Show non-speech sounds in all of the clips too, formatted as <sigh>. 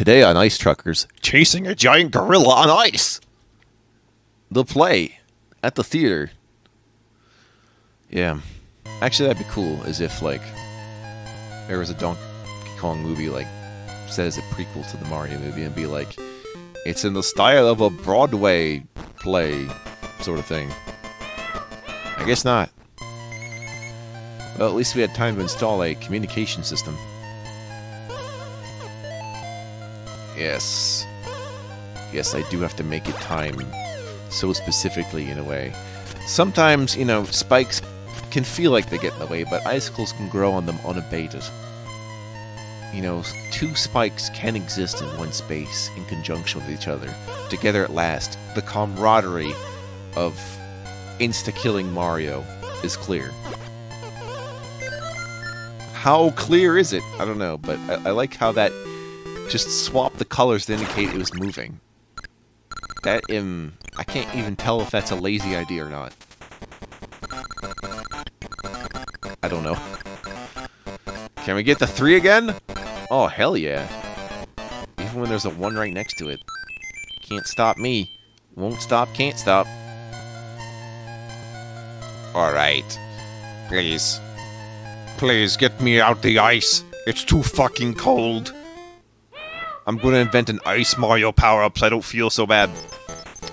Today on Ice Truckers, chasing a giant gorilla on ice. The play at the theater. Yeah. Actually, that'd be cool, as if, like, there was a Donkey Kong movie, like, set as a prequel to the Mario movie, and be like, it's in the style of a Broadway play, sort of thing. I guess not. Well, at least we had time to install a communication system. Yes. Yes, I do have to make it time so specifically in a way. Sometimes, you know, spikes can feel like they get in the way, but icicles can grow on them unabated. You know, two spikes can exist in one space in conjunction with each other, together at last. The camaraderie of insta-killing Mario is clear. How clear is it? I don't know, but I, I like how that just swap the colors to indicate it was moving. That, um, I can't even tell if that's a lazy idea or not. I don't know. Can we get the three again? Oh, hell yeah. Even when there's a one right next to it. Can't stop me. Won't stop, can't stop. Alright. Please. Please, get me out the ice. It's too fucking cold. I'm gonna invent an ice Mario power-up so I don't feel so bad.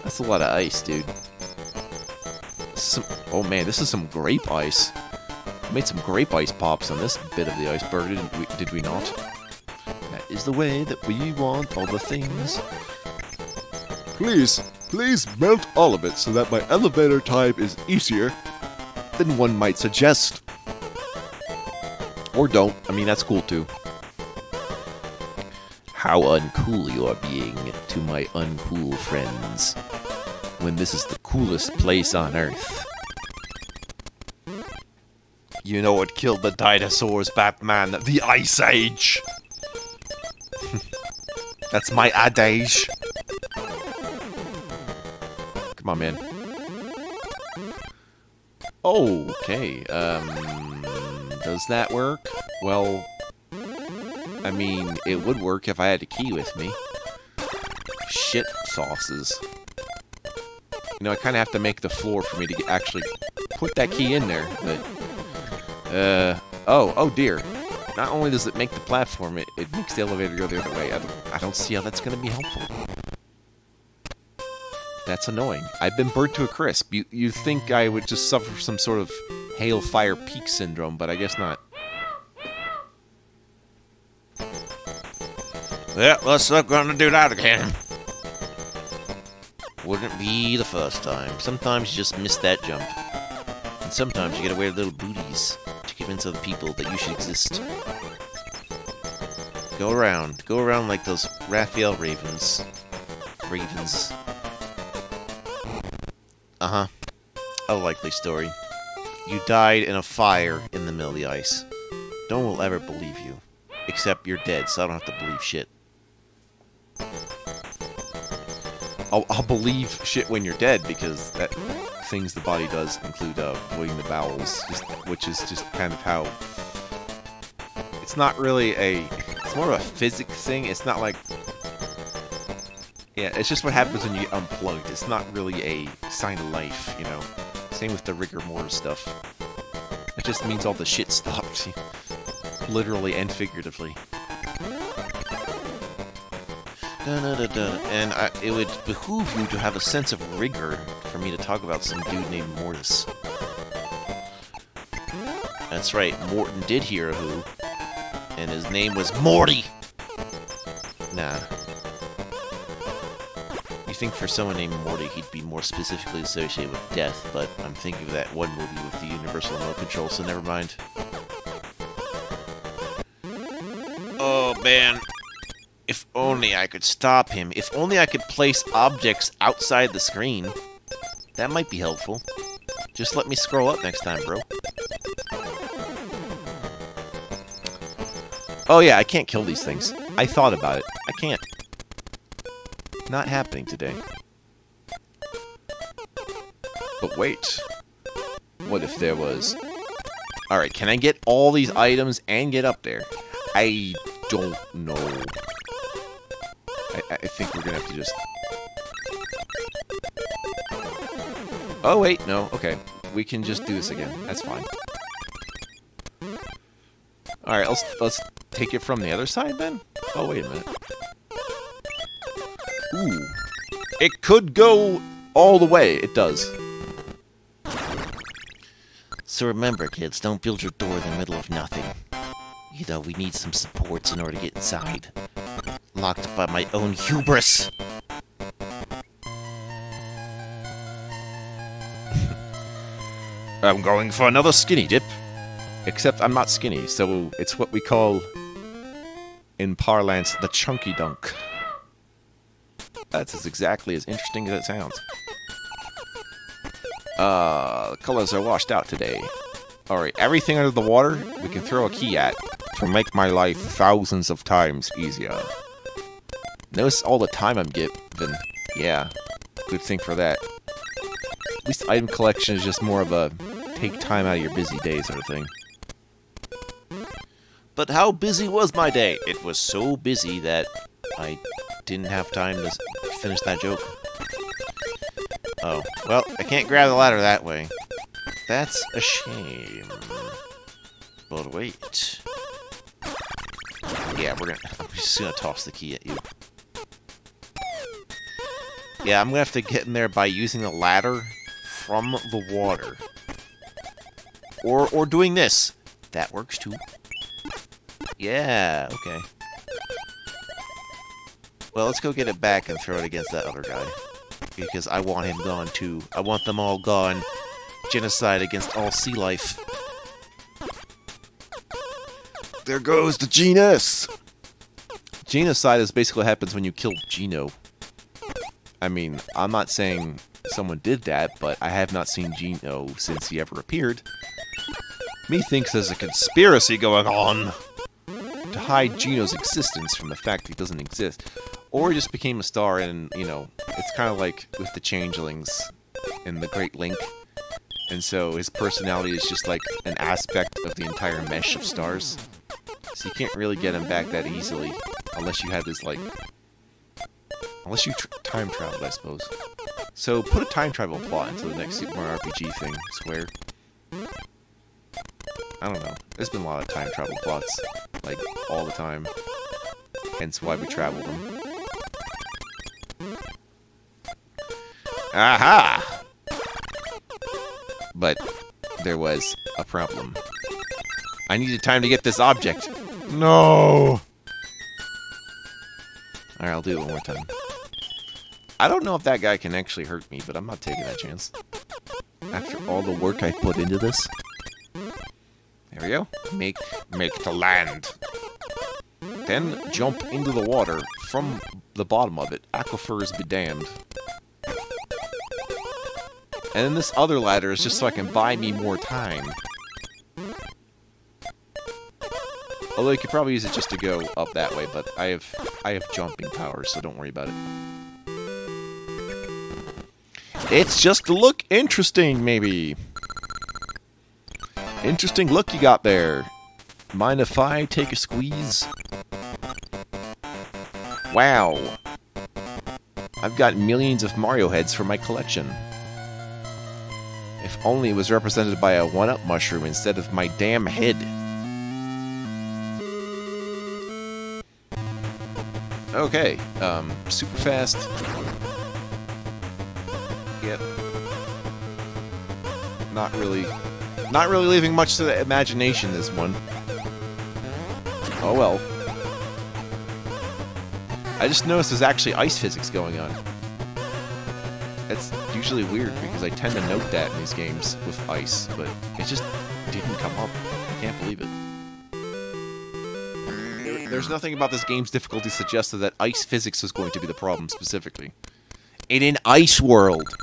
That's a lot of ice, dude. Some, oh man, this is some grape ice. We made some grape ice pops on this bit of the iceberg, didn't we, did we not? That is the way that we want all the things. Please, please melt all of it so that my elevator time is easier than one might suggest. Or don't. I mean, that's cool too. How uncool you are being to my uncool friends. When this is the coolest place on Earth. You know what killed the dinosaurs, Batman? The Ice Age! <laughs> That's my adage. Come on, man. Okay, um... Does that work? Well... I mean, it would work if I had a key with me. Shit sauces. You know, I kind of have to make the floor for me to get, actually put that key in there, but... Uh... Oh, oh dear. Not only does it make the platform, it, it makes the elevator go the other way. I don't, I don't see how that's going to be helpful. That's annoying. I've been burnt to a crisp. You you think I would just suffer some sort of hail, fire, peak syndrome, but I guess not. Yeah, let's not gonna do that again. Wouldn't be the first time. Sometimes you just miss that jump. And sometimes you gotta wear little booties to convince other people that you should exist. Go around. Go around like those Raphael Ravens. Ravens. Uh-huh. A likely story. You died in a fire in the middle of the ice. No one will ever believe you. Except you're dead, so I don't have to believe shit. I'll, I'll believe shit when you're dead, because that things the body does include uh, voiding the bowels, just, which is just kind of how... It's not really a... It's more of a physics thing. It's not like yeah, it's just what happens when you get unplugged. It's not really a sign of life, you know. Same with the rigor mortis stuff. It just means all the shit stops. <laughs> Literally and figuratively. And I, it would behoove you to have a sense of rigor for me to talk about some dude named Mortis. That's right, Morton did hear a who. And his name was Morty! Nah, You think for someone named Morty, he'd be more specifically associated with death, but I'm thinking of that one movie with the universal remote control, so never mind. Oh, man. If only I could stop him. If only I could place objects outside the screen. That might be helpful. Just let me scroll up next time, bro. Oh yeah, I can't kill these things. I thought about it. I can't. Not happening today. But wait. What if there was... Alright, can I get all these items and get up there? I don't know. I, think we're gonna have to just... Oh, wait, no, okay. We can just do this again. That's fine. Alright, let's, let's take it from the other side, then? Oh, wait a minute. Ooh. It could go all the way. It does. So remember, kids, don't build your door in the middle of nothing. You know, we need some supports in order to get inside. Locked by my own hubris. <laughs> I'm going for another skinny dip. Except I'm not skinny, so it's what we call, in parlance, the chunky dunk. That's as exactly as interesting as it sounds. Uh, the colors are washed out today. Alright, everything under the water, we can throw a key at to make my life thousands of times easier. Notice all the time I'm given. Yeah, good thing for that. At least item collection is just more of a take time out of your busy day sort of thing. But how busy was my day? It was so busy that I didn't have time to finish that joke. Oh, well, I can't grab the ladder that way. That's a shame. But wait. Yeah, we're gonna... <laughs> I'm just gonna toss the key at you. Yeah, I'm gonna have to get in there by using the ladder from the water. Or, or doing this. That works too. Yeah, okay. Well, let's go get it back and throw it against that other guy. Because I want him gone too. I want them all gone. Genocide against all sea life. There goes the genus! Genocide is basically what happens when you kill Geno. I mean, I'm not saying someone did that, but I have not seen Geno since he ever appeared. Methinks there's a conspiracy going on to hide Geno's existence from the fact that he doesn't exist. Or he just became a star and, you know, it's kind of like with the changelings in the Great Link. And so his personality is just like an aspect of the entire mesh of stars. So you can't really get him back that easily unless you have this like unless you tr time travel, I suppose. So put a time travel plot into the next Super Mario RPG thing, Square. I don't know. There's been a lot of time travel plots, like all the time. Hence why we travel them. Aha! But there was a problem. I needed time to get this object. No! Alright, I'll do it one more time. I don't know if that guy can actually hurt me, but I'm not taking that chance. After all the work I put into this. There we go. Make, make the land. Then jump into the water from the bottom of it. Aquifers be damned. And then this other ladder is just so I can buy me more time. Although you could probably use it just to go up that way, but I have I have jumping powers, so don't worry about it. It's just to look interesting, maybe. Interesting look you got there. Mind if I take a squeeze? Wow. I've got millions of Mario heads for my collection. If only it was represented by a one-up mushroom instead of my damn head. Okay, um, super fast. Yep. Not really, not really leaving much to the imagination, this one. Oh well. I just noticed there's actually ice physics going on. That's usually weird because I tend to note that in these games with ice, but it just didn't come up. I can't believe it. There's nothing about this game's difficulty suggested that ice physics was going to be the problem specifically. In an ice world!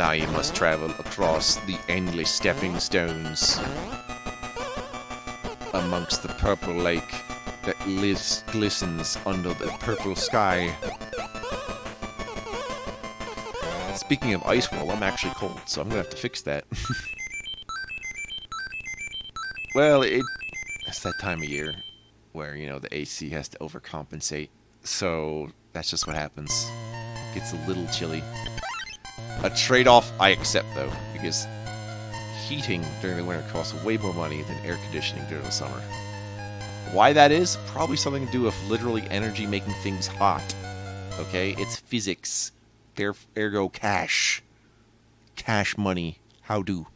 Now you must travel across the endless stepping stones amongst the purple lake that lives, glistens under the purple sky. Speaking of ice wall, I'm actually cold, so I'm gonna have to fix that. <laughs> well, it, it's that time of year. where you know the AC has to overcompensate. So that's just what happens. It Gets a little chilly. A trade-off I accept, though. because heating during the winter costs way more money than air conditioning during the summer. Why that is? Probably something to do with literally energy making things hot. Okay? It's physics. Ergo cash. Cash money. How do?